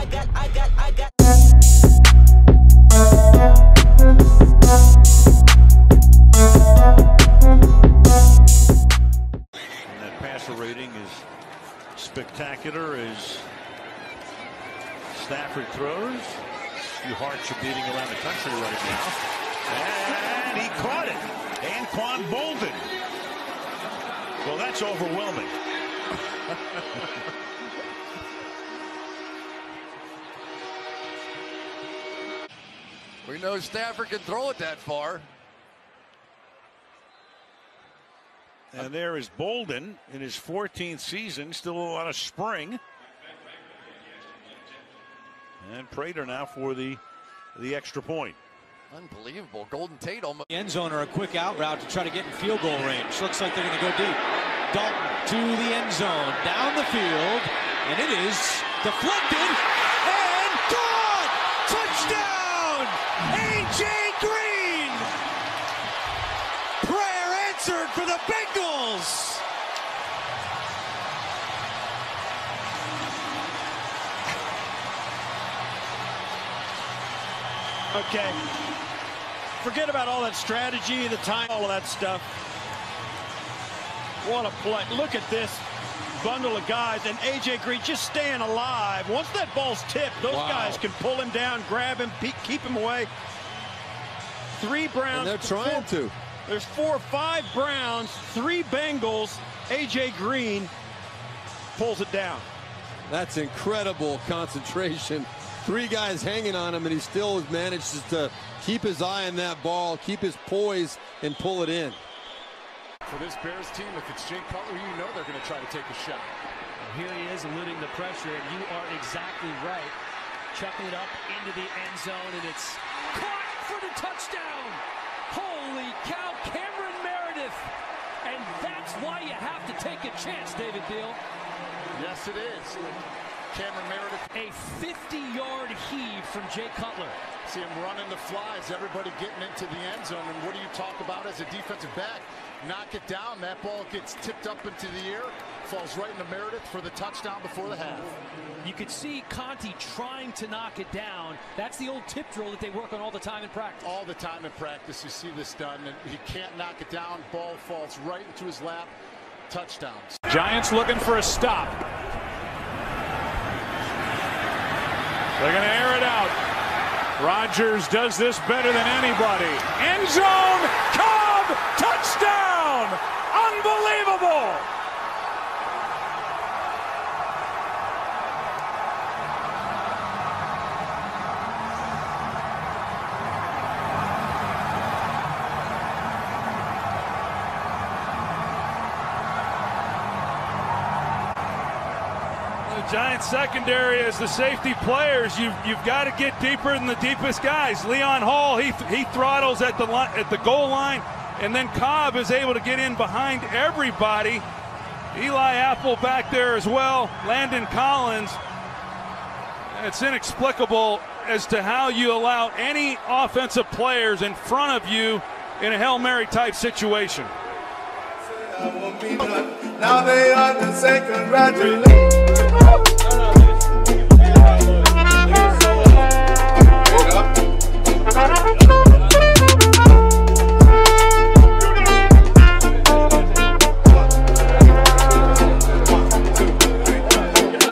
I got, I got, I got. And that passer rating is spectacular as Stafford throws. Few hearts are beating around the country right now. And he caught it. Anquan Boldin. Well, that's overwhelming. We know Stafford can throw it that far. And there is Boldin in his 14th season, still on a spring. And Prater now for the the extra point. Unbelievable. Golden Tate almost. end zone or a quick out route to try to get in field goal range. Looks like they're going to go deep. Dalton to the end zone, down the field, and it is deflected and caught! Touchdown! A.J. Green! For the Bengals! Okay. Forget about all that strategy, the time, all of that stuff. What a play. Look at this bundle of guys. And A.J. Green just staying alive. Once that ball's tipped, those Wow. guys can pull him down, grab him, keep him away. Three Browns. And they're trying four- to. There's four or five Browns, three Bengals. A.J. Green pulls it down. That's incredible concentration. Three guys hanging on him, and he still manages to keep his eye on that ball, keep his poise, and pull it in. For this Bears team, if it's Jay Cutler, you know they're going to try to take a shot. And Here he is eluding the pressure, and you are exactly right. Chucking it up into the end zone, and it's caught for the touchdown. Holy cow, Cameron Meredith. And that's why you have to take a chance, David Beal. Yes, it is. Cameron Meredith. A 50-yard heave from Jay Cutler. See him running the flies, everybody getting into the end zone. And what do you talk about as a defensive back? Knock it down. That ball gets tipped up into the air, falls right into Meredith for the touchdown before the half. You could see Conti trying to knock it down. That's the old tip drill that they work on all the time in practice. All the time in practice, you see this done, and he can't knock it down. Ball falls right into his lap. Touchdown. Giants looking for a stop. They're going to air it out. Rodgers does this better than anybody. End zone, Cobb, touchdown! Unbelievable! The Giants secondary as the safety players, you've you've got to get deeper than the deepest guys. Leon Hall, he he throttles at the at the goal line, and then Cobb is able to get in behind everybody. Eli Apple back there as well. Landon Collins. It's inexplicable as to how you allow any offensive players in front of you in a Hail Mary type situation. Now they are to say congratulations.